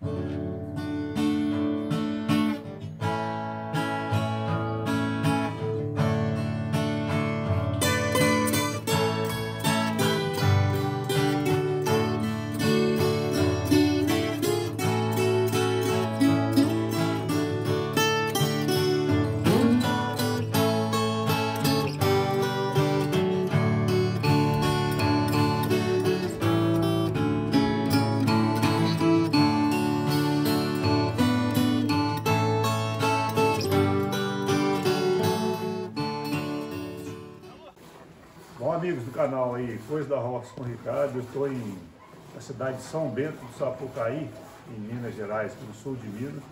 Bom, amigos canal aí, Coisa da Roça com o Ricardo, eu estou em, na cidade de São Bento do Sapucaí, em Minas Gerais, no sul de Minas.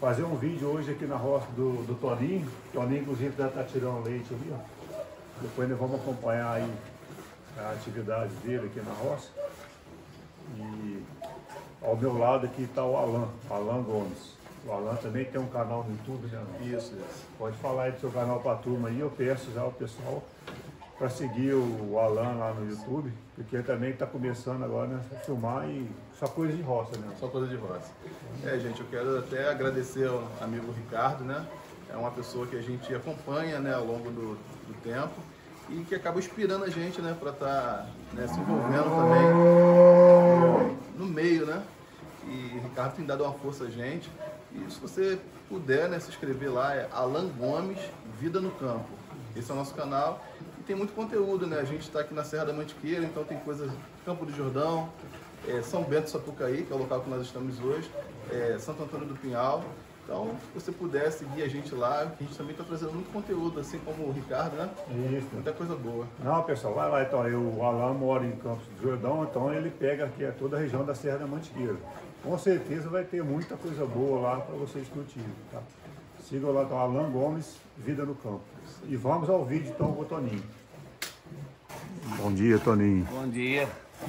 Fazer um vídeo hoje aqui na roça do, do Toninho. O Toninho, inclusive, já está tirando leite ali, ó. Depois nós vamos acompanhar aí a atividade dele aqui na roça. E ao meu lado aqui está o Alan, Alan Gomes. O Alan também tem um canal no YouTube, né? Alan? Isso, isso. Pode falar aí do seu canal para a turma aí, eu peço já o pessoal para seguir o Alan lá no YouTube, porque ele também está começando agora né, a filmar e só coisa de roça, né? Só coisa de roça. É, gente, eu quero até agradecer ao amigo Ricardo, né? É uma pessoa que a gente acompanha, né, ao longo do, do tempo e que acaba inspirando a gente, né, para estar né, se envolvendo também no meio, né? E o Ricardo tem dado uma força a gente. E se você puder, né, se inscrever lá, é Alan Gomes Vida no Campo. Esse é o nosso canal tem muito conteúdo, né? A gente está aqui na Serra da Mantiqueira, então tem coisas Campo do Jordão, é, São Bento Sapucaí, que é o local que nós estamos hoje, é, Santo Antônio do Pinhal. Então, se você puder seguir a gente lá, a gente também está trazendo muito conteúdo, assim como o Ricardo, né? Isso. Muita coisa boa. Não, pessoal, vai lá então. Eu, o Alan mora em Campos do Jordão, então ele pega aqui toda a região da Serra da Mantiqueira. Com certeza vai ter muita coisa boa lá para vocês curtirem, tá? Sigam lá, então, Alan Gomes, Vida no Campo. E vamos ao vídeo, então, com o Toninho. Bom dia, Toninho. Bom dia,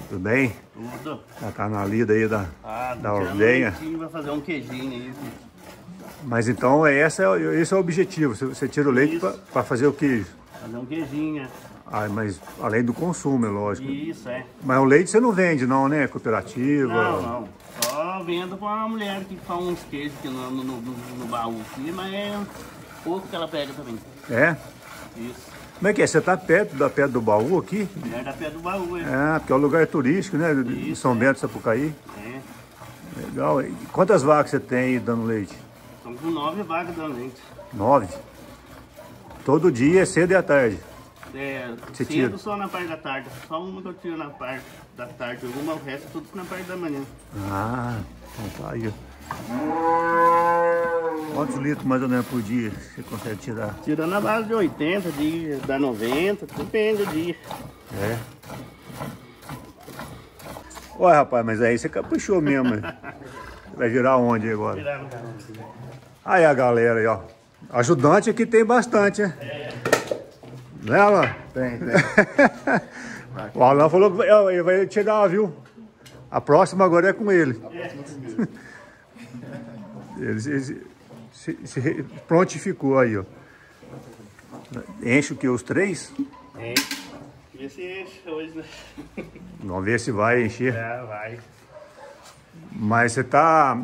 Tudo bem? tudo. Já tá na lida aí da, Ah, da tirando ordenha. Vai fazer um queijinho aí. Mas então, é, esse, é, o- esse é o objetivo. Você, você tira o leite para fazer o queijo. Fazer um queijinho. Ah, mas além do consumo, é lógico. Isso, é. Mas o leite você não vende, não, né? Cooperativa. Não, não. Só vendo pra uma mulher que faz uns queijos aqui no, no, no, no baú aqui, mas é pouco que ela pega também. É? Isso. Como é que é? Você tá perto da perto do baú aqui? Mulher da pé do baú, é. É, porque é um lugar turístico, né? De Isso, São é. Bento, Sapucaí. é. Legal. E quantas vacas você tem aí dando leite? Estamos com nove vacas dando leite. Nove. Todo dia, é cedo e à tarde. É, Você cedo tira? só na parte da tarde. Só uma que eu tiro na parte da tarde. Uma, o resto tudo na parte da manhã. Ah, então tá aí. Quantos litros mais ou menos por dia você consegue tirar? Tirando a base de 80 dias, dá 90, depende do dia. É. Olha, rapaz, mas aí você caprichou mesmo. né? Vai virar onde agora? Tirar no carro. Aí a galera aí, ó. Ajudante aqui tem bastante, né? Né, Alan? Tem, tem. o Alan falou que vai- ele vai tirar, viu? A próxima agora é com ele. Ele se, se- se- se prontificou aí, ó. Enche o que? Os três? É. Vê se enche hoje, né? Vamos ver se vai encher. Já vai. Mas você tá.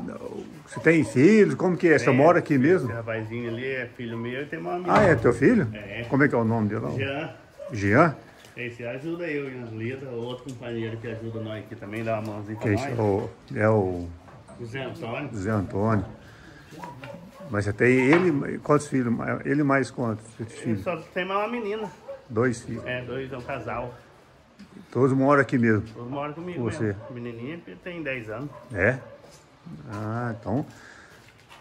Você tem filhos? Como que é? Você mora aqui mesmo? Esse rapazinho ali é filho meu e tem uma amiga. Ah, é teu filho? É. Como é que é o nome dele? Jean. Jean? Esse ajuda eu e as letras, outro companheiro que ajuda nós aqui também, dá uma mãozinha pra é, nós. o, é o Zé Antônio. Zé Antônio. Mas você tem ele, quantos filhos? Ele mais quantos filhos? só tem mais uma menina. Dois filhos. É, dois, é um casal. Todos moram aqui mesmo. Todos moram comigo Você. mesmo. Menininha tem 10 anos. É? Ah, então.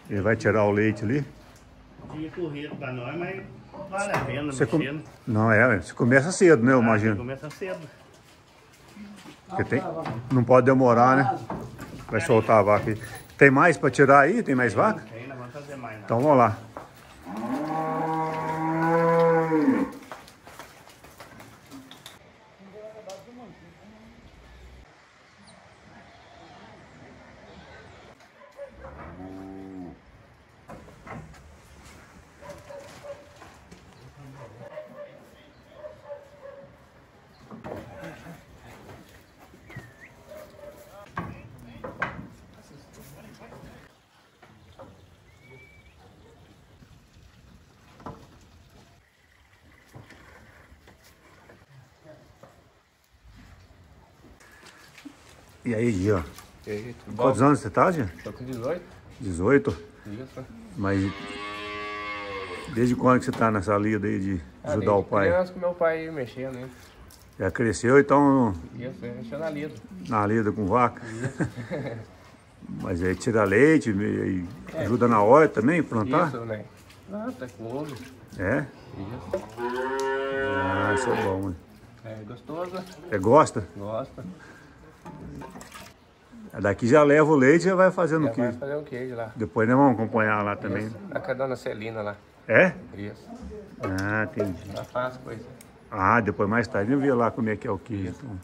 Ele vai tirar o leite ali. Dia corrido pra nós, mas vale a pena Você com- mexendo. Não, é, você começa cedo, né? Eu Ah, imagino. Começa cedo. Porque tem, não pode demorar, né? Vai soltar a vaca aí. Tem mais para tirar aí? Tem mais vaca? Tem, não vamos fazer mais. Então vamos lá. E aí, Gia? E aí, tudo bom? Quantos anos você tá, Gia? Tô com 18. 18? Isso. Mas desde quando que você tá nessa lida aí de Ah, ajudar o desde pai? criança que meu pai mexendo, né? Já cresceu, então Isso, mexeu na lida. na lida com vaca? Mas aí tira leite, e e ajuda na horta também, plantar? Isso, né? Ah, tá com ovo. É? Isso. Ah, isso é bom, hein? É gostoso, Você gosta? gosta. Daqui já leva o leite e já vai fazendo Já o vai queijo. fazer um queijo lá. Depois nós vamos acompanhar lá também. Isso. Na casa da dona Celina lá. É? Isso. Ah, entendi. Tá fácil coisa. Ah, depois mais tarde eu vi lá como é que é o queijo. Então.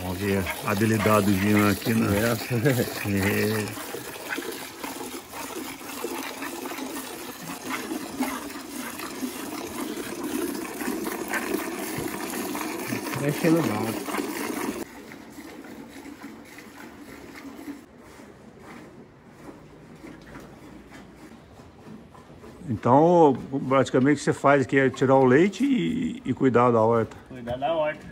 Vamos ver a habilidade do Jean aqui, né? É. Mexendo mal. Então, praticamente o que você faz aqui é tirar o leite e, e cuidar da horta. Cuidar da horta.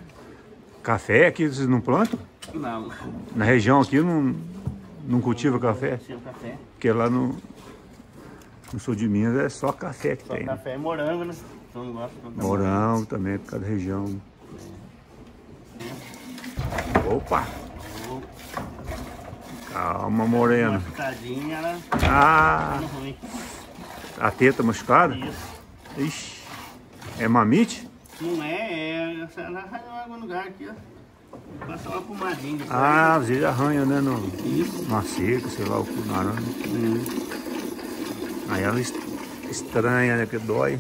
Café aqui vocês não plantam? Não, Na região aqui não, não cultiva café? seu café. Porque lá no, no sul de Minas é só café que Só tem. né? café e morango, né? Então não de Morango também, por causa da região. Opa! Calma, morena. Machucadinha, ela Ah, tá a teta machucada? Isso. Ixi. É mamite? Não é, é. Ela arranha em algum lugar aqui, ó. Passa uma pomadinha. Ah, às vezes arranha, né? No, Isso. numa seca, sei lá, o cu na aranha. Aí ela est- estranha, né? Que dói.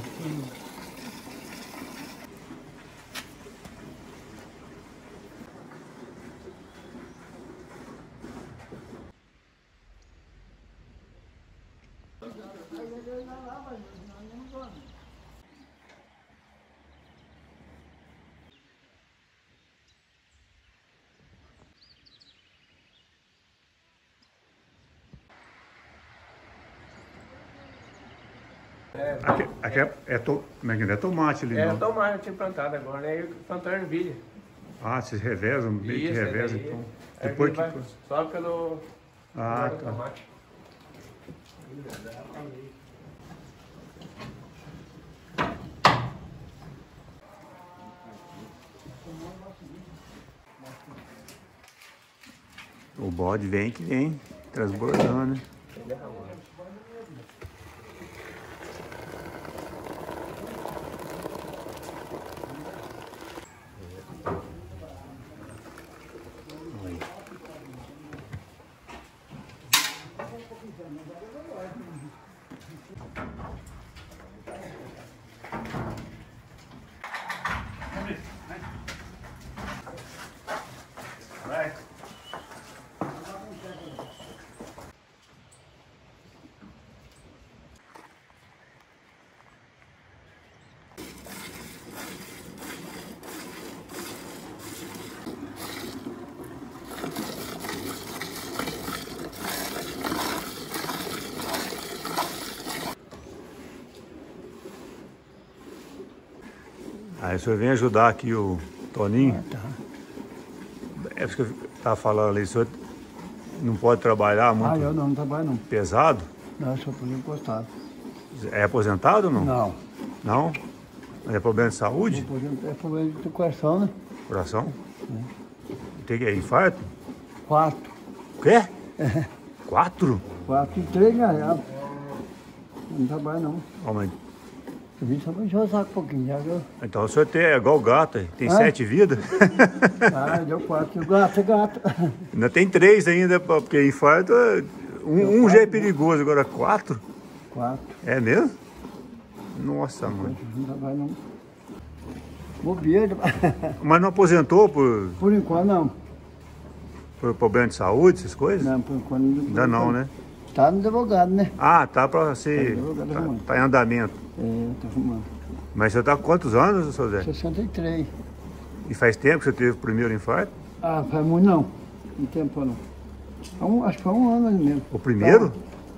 Aqui, aqui é, é, to, como é, que é? é tomate ali, É, não? tomate eu tinha plantado agora, né? E plantou ervilha. Ah, vocês revezam, meio que Isso, revezam, daí, então. a Depois que... Só pelo... Ah, tá. tomate. O bode vem que vem, transbordando, né? Aí o senhor vem ajudar aqui o Toninho. É porque eu estava falando ali, o senhor não pode trabalhar Ah, muito eu não, não trabalho não. pesado? Não, eu sou por encostado. É aposentado ou não? Não. Não? Mas é problema de saúde? Exemplo, é problema de coração, né? Coração? Tem que é infarto? Quatro. O quê? Quatro? Quatro e três já. já. Não trabalho não. Ó, mas- Eu vim só pra encher o saco um pouquinho, já viu? então o senhor tem, é igual o gato, tem sete vidas. Ah, deu quatro. O gato é gato. ainda tem três ainda, porque infarto, é- um, um já é perigoso, agora quatro? Quatro. É mesmo? Nossa, mãe. Não trabalho não. Bobeira. Mas não aposentou por. Por enquanto não. Por problema de saúde, essas coisas? Não, por enquanto não. Ainda não, né? Tá no advogado, né? Ah, tá pra ser. Tá Tá, arrumando. tá em andamento. É, tá fumando. Mas você tá com quantos anos, seu Zé? 63. E faz tempo que você teve o primeiro infarto? Ah, faz muito não. Não tempo não. Um- acho que foi um ano mesmo. O primeiro?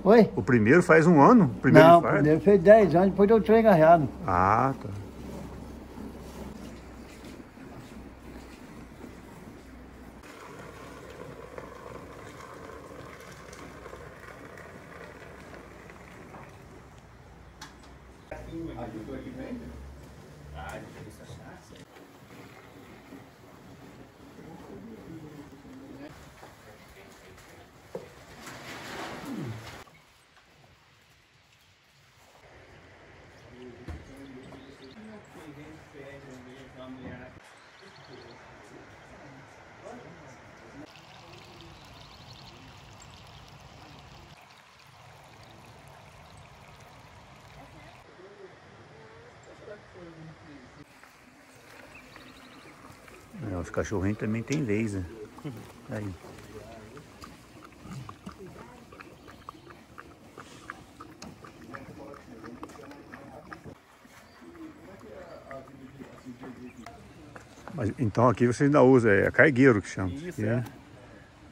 Oi? O primeiro faz um ano? O primeiro não, infarto? primeiro fez 10 anos, depois deu trem agarrado. Ah, tá. É, os cachorrinhos também tem laser. Aí. Mas, então aqui você ainda usa, é cargueiro que chama. Isso, é. né?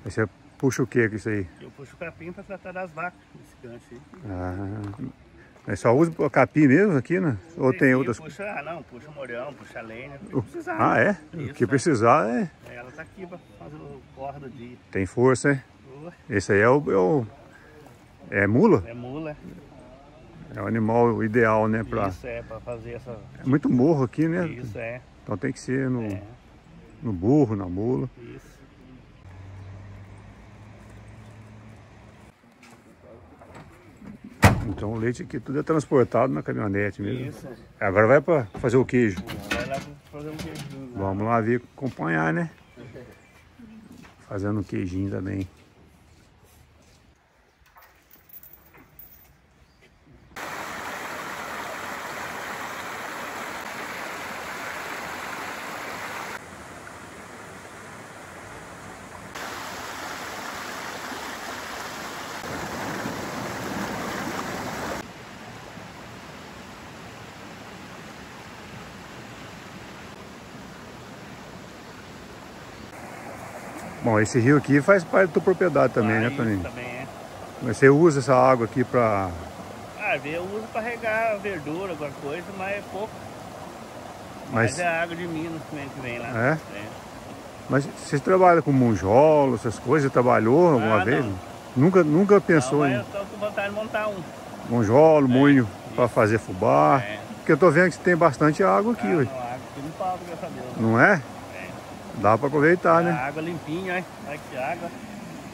Aí você puxa o que com isso aí? Eu puxo o capim pra tratar das vacas, esse gancho aí. Ah, mas só usa o capim mesmo aqui, né? Ou tem Sim, outras Puxa, ah, não, puxa molhão, puxa lenha, o que precisar. Ah, é? Isso, o que é. precisar é. Ela tá aqui pra fazer o corre do dia. Tem força, hein? Boa. Esse aí é o. É, o- é mula? É mula. É o animal ideal, né? Pra... Isso é, pra fazer essa. É muito morro aqui, né? Isso é. Então tem que ser no, É, no burro, na mula. isso. Então o leite aqui tudo é transportado na caminhonete mesmo. Isso. Agora vai pra fazer o queijo. Vai lá fazer um queijinho. lá. Vamos lá ver, acompanhar, né? Fazendo um queijinho também. Bom, esse rio aqui faz parte da tua propriedade também, né, Aí Toninho? Também é. Mas você usa essa água aqui pra. Ah, eu uso pra regar verdura, alguma coisa, mas é pouco. Mas, Mas é a água de Minas também que vem lá. É? mas você trabalha com monjolo, essas coisas? Você trabalhou alguma Ah, vez? não. Nunca, nunca Não, pensou mas em eu tô com vontade de montar um. monjolo, moinho pra fazer fubá? É. Porque eu tô vendo que você tem bastante água aqui, Ah, não, água aqui não falta, graças a Deus. não é? Dá pra aproveitar, A né? água limpinha, olha. Olha que água.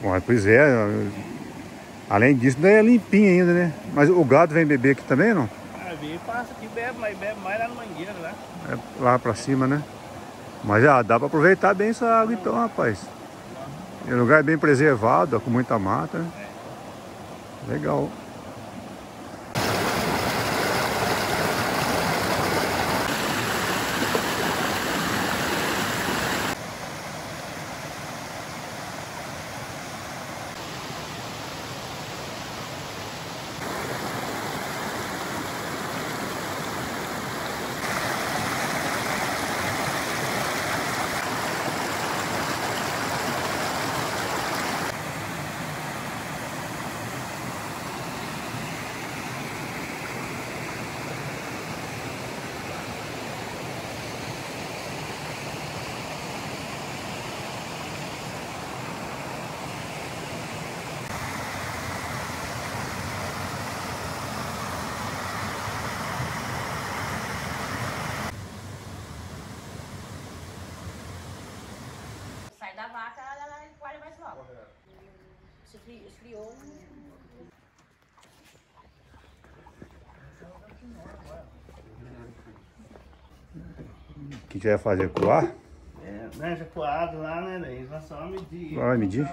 Bom, pois é. Além disso, daí é limpinho ainda, né? Mas o gado vem beber aqui também, não? Ah, vem, passa aqui, bebe, mas bebe mais lá no mangueira, lá. É lá pra cima, né? Mas ah, dá pra aproveitar bem essa água então, rapaz. É um lugar bem preservado, com muita mata, né? Legal. Sai da vaca, ela, ela coalha mais logo. Se esfri- esfriou, O que que você vai fazer? Coar? É, né, já coado lá, né, daí nós só medir. Vai medir?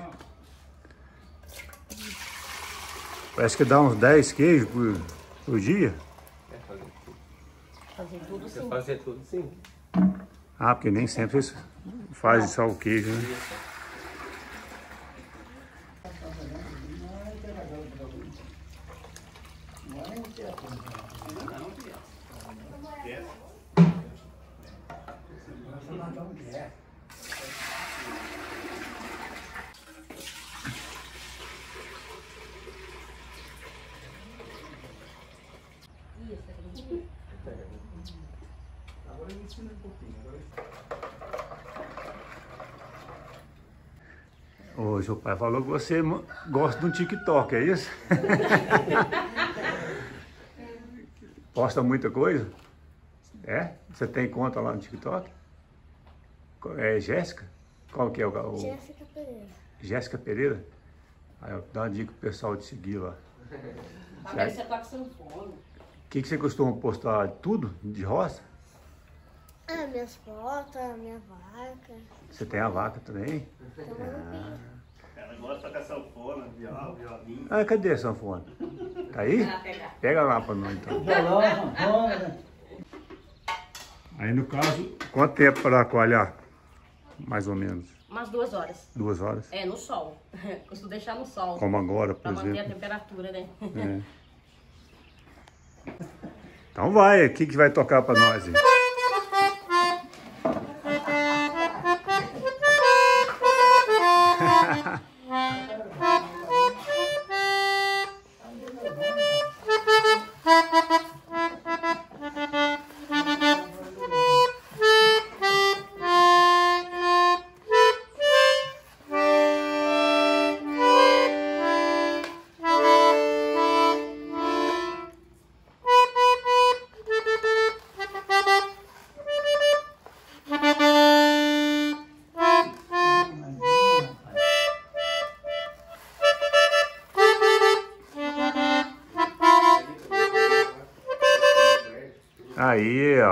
Parece que dá uns 10 queijos por, por dia. fazer tudo assim. Fazer tudo sim. Ah, porque nem sempre fazem só o queijo, né? Ô, seu pai falou que você gosta de um TikTok, é isso? Posta muita coisa? É? Você tem conta lá no TikTok? É Jéssica? Qual que é o... o... Jéssica Pereira. Jéssica Pereira? Aí, eu dá uma dica pro pessoal de seguir lá. Agora você toca sanfona. O que, que você costuma postar? Tudo? De roça? Ah, minhas fotos, minha vaca. Você tem a vaca também? Ela gosta de tocar sanfona, viola, violinho. Ah, cadê a sanfona? Tá aí? Pega lá pra nós então. Violão, sanfona, né? Aí no caso, quanto tempo para coalhar? Mais ou menos. Umas duas horas. Duas horas? É, no sol. Costumo deixar no sol. Como agora, por Pra manter a exemplo. temperatura, né? É. Então vai, o que, que vai tocar pra nós? aí?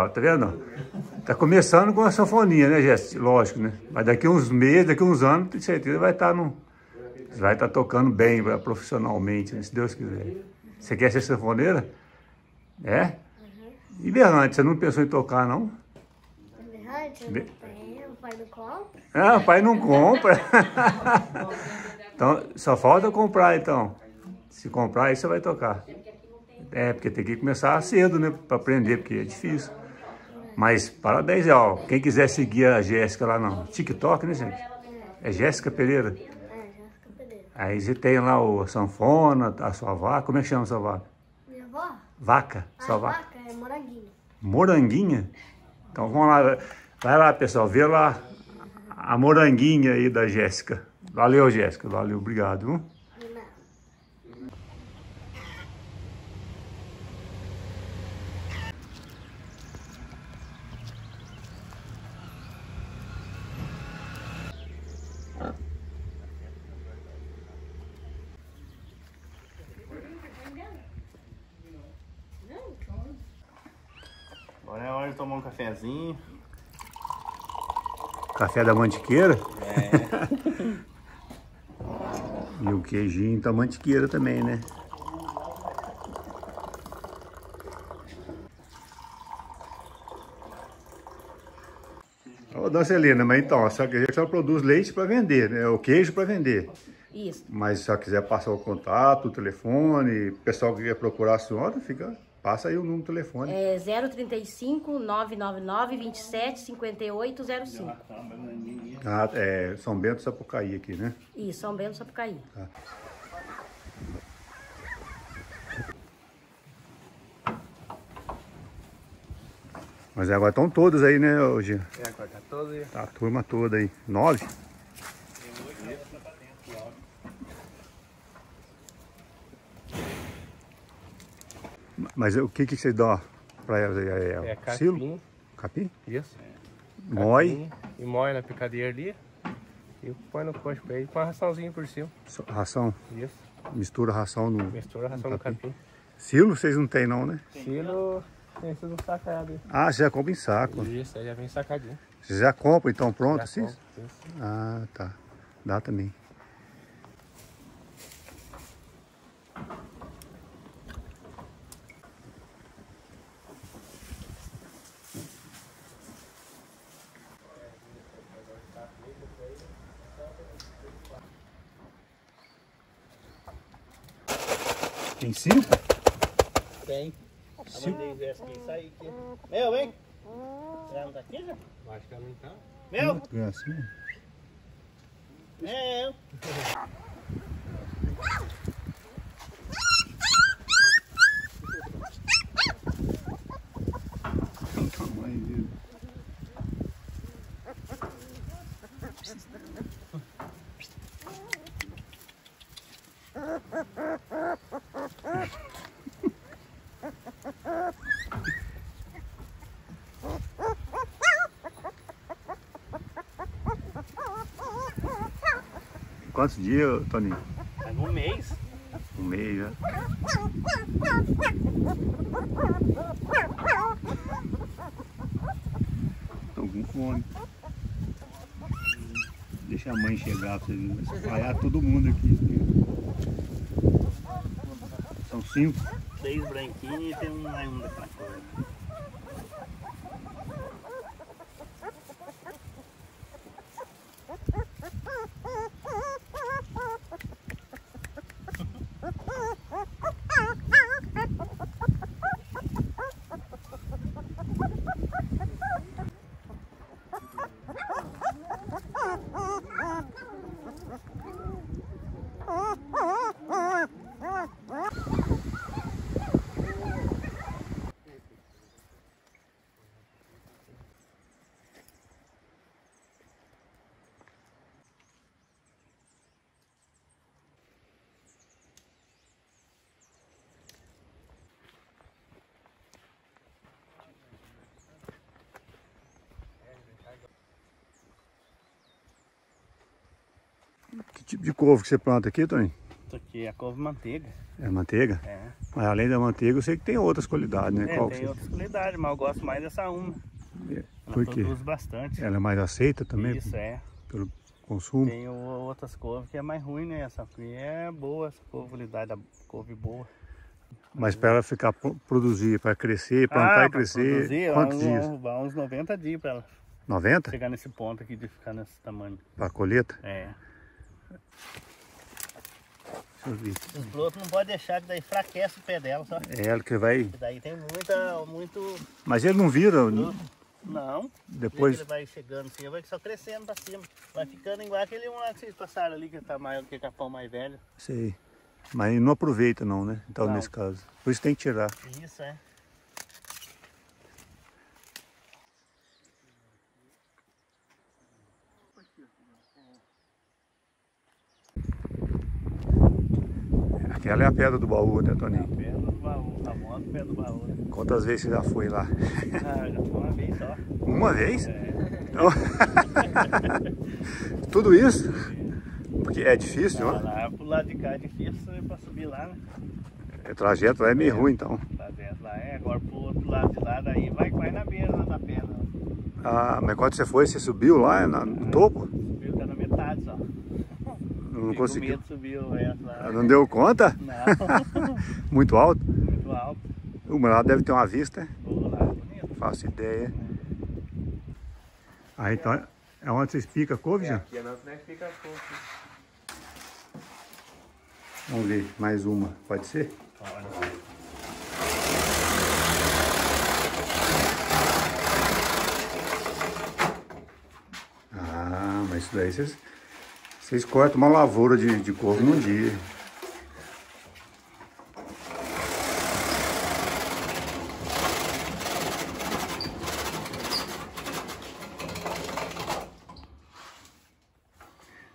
Ó, tá vendo? Tá começando com a sanfoninha, né, Jéssica? Lógico, né? Mas daqui uns meses, daqui uns anos, tenho certeza vai estar no. Vai estar tocando bem, profissionalmente, né, se Deus quiser. Você quer ser sanfoneira? É? E Berrante, você não pensou em tocar, não? Eu Be- não tenho, o pai do copo. Ah, o pai não compra. então, só falta comprar, então. Se comprar, aí você vai tocar. É, porque tem que começar cedo, né? Pra aprender, porque é difícil. Mas parabéns, ó. Quem quiser seguir a Jéssica lá no TikTok, né, gente? É Jéssica Pereira. É, Jéssica Pereira. Aí você tem lá o sanfona, a sua vaca. Como é que chama a sua vaca? Minha avó? Vaca? A Sua vaca? vaca é moranguinho. Moranguinha? Então vamos lá. Vai lá, pessoal. Vê lá a moranguinha aí da Jéssica. Valeu, Jéssica. Valeu, obrigado. viu? De nada. Agora é hora de tomar um cafezinho. Café da mantiqueira. e o queijinho da mantiqueira também, né? Ô, dona Celina, mas então, só que a gente só produz leite para vender, né? O queijo para vender. Isso. Mas se ela quiser passar o contato, o telefone, o pessoal que quer procurar a senhora, fica, passa aí o número do telefone. É 035 999 27 5805. Ah, é, São Bento Sapucaí aqui, né? Isso, São Bento, Sapucaí. Mas agora estão todos aí, né, hoje? É, agora tá todo aí. Tá a turma toda aí. Nove? Mas o que que você dá pra elas aí? É, É silo? capim, Capim? isso. Mói? Capim, E mói na picadeira ali. E põe no coxo pra ele com uma raçãozinha por cima. Ração? Isso. Mistura ração no... Mistura ração no capim. Silo vocês não tem não, né? Silo, tem sido sacado. Ah, você já compra em saco. Isso, aí já vem sacadinho. Você já compra então pronto Já assim? compra, isso. Ah, tá. Dá também. Tem cinco? Tem. A mãe dele essa aqui, sai aqui. Meu, vem. Ela não tá aqui já? Acho que ela não tá. Meu, Gracinha. meu. Tamanho dele. Quantos dias, Toninho? Um mês. Um mês, né? Tô com fome. Deixa a mãe chegar pra você ver. Vai espalhar todo mundo aqui. São cinco. Três branquinhos e tem um ainda pra cor. Que tipo de couve que você planta aqui, Toninho? Isso aqui é a couve manteiga. É manteiga? É. Mas além da manteiga, eu sei que tem outras qualidades, né? É, Qual tem outras qualidades, mas eu gosto mais dessa uma. Ela Por quê? produz bastante. Ela é mais aceita também Isso, é. pelo consumo? Tem outras couves que é mais ruim, né? Essa aqui é boa, essa couve, qualidade da couve boa. Mas para ela ficar pro- produzir, para crescer, plantar Ah, e crescer, produzir, quantos uns, dias? Uns, uns 90 dias pra ela 90 chegar nesse ponto aqui de ficar nesse tamanho. para colheita? É. Deixa eu ver. Os brotos não pode deixar, que daí enfraquece o pé dela, só. É ela que vai. Que daí tem muita, muito Mas ele não vira broto. Não. depois. Ele vai chegando assim, vai só crescendo pra cima. Vai ficando igual aquele um lá que vocês passaram ali, que tá maior que capão mais velho. Sei. Mas não aproveita não, né? Então Não. nesse caso. Por isso tem que tirar. Isso, é. Aquela é a pedra do baú, né, Toninho? Pé do baú, a moto pé do baú. né? Quantas vezes você já foi lá? Ah, já foi uma vez só. Uma vez? É. Então- Tudo isso? Porque é difícil, Ah, ó. lá pro lado de cá é difícil né, pra subir lá, né? O trajeto lá é meio ruim, então. Lá dentro lá é, agora pro outro lado de lá, daí vai, vai na beira lá da pedra. Ah, mas quando você foi, você subiu lá na- no topo? Subiu, tá na metade só. Não Fiquei conseguiu. Medo o resto lá. Não deu conta? Não, Muito alto? muito alto. Uma lá deve ter uma vista, Pô, lá é bonito. faço ideia. Ah, então é onde vocês picam a couve, já? Aqui é não, né? Fica a couve. Vamos ver, mais uma, pode ser? Ah, mas isso daí vocês, vocês cortam uma lavoura de, de couve num dia.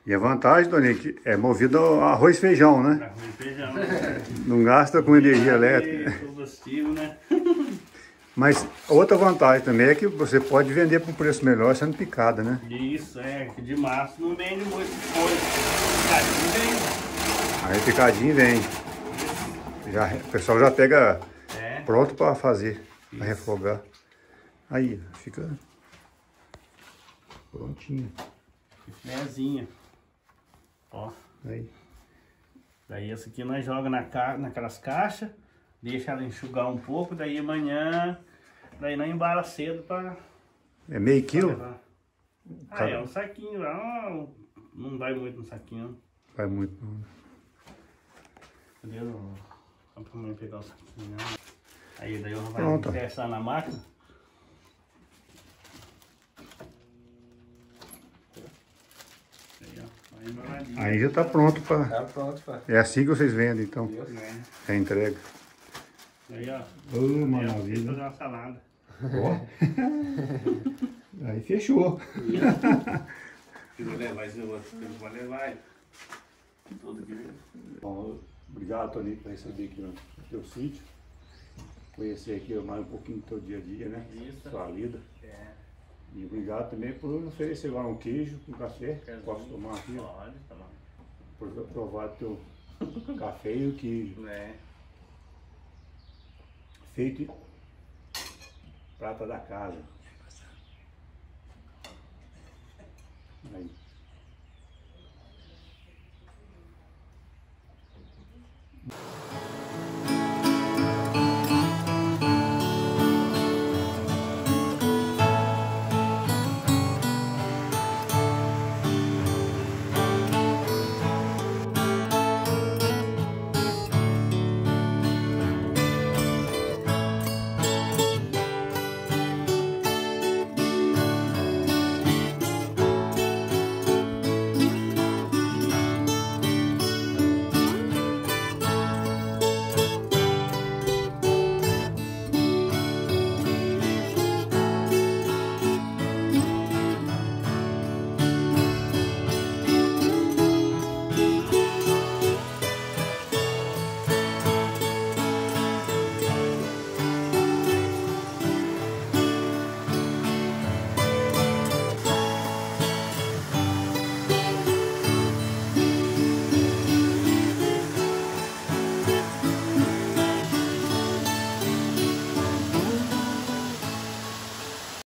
E a vantagem, Toninho, é que é movido a arroz e feijão, né? Arroz e feijão. né? Não gasta com energia elétrica. Combustível, né? Mas outra vantagem também é que você pode vender por um preço melhor sendo picada, né? Isso, é, que de março não vende muito coisa. Cadinho vende. Aí picadinho vem. Já, o pessoal já pega É. pronto para fazer, para refogar. Aí, fica prontinho. Filézinha. Ó. Aí. Daí essa aqui nós joga na ca... naquelas caixas, deixa ela enxugar um pouco, daí amanhã, daí nós embala cedo pra, É meio quilo? Ah, é um saquinho lá, ó, não vai muito no saquinho. Vai muito. não. Cadê o... Só pra mãe pegar o saquinho, né? Aí daí eu vou Pronto. testar na máquina. Aí, já tá pronto para. Tá pronto, pai. É assim que vocês vendem, então. Né? É a entrega. Aí, ó. Ô, Aí, ó, Fazer maravilha. uma salada. Ó. Aí fechou. Vou levar esse outro. Eu vou levar Bom, obrigado, Toninho, por receber aqui no teu sítio. Conhecer aqui mais um pouquinho do teu dia a dia, né? Isso. Sua lida. É. E obrigado também por oferecer agora um queijo com um café. Posso tomar aqui? Pode tomar. Por provar teu café e o queijo. É. Feito prata da casa. Aí. Thank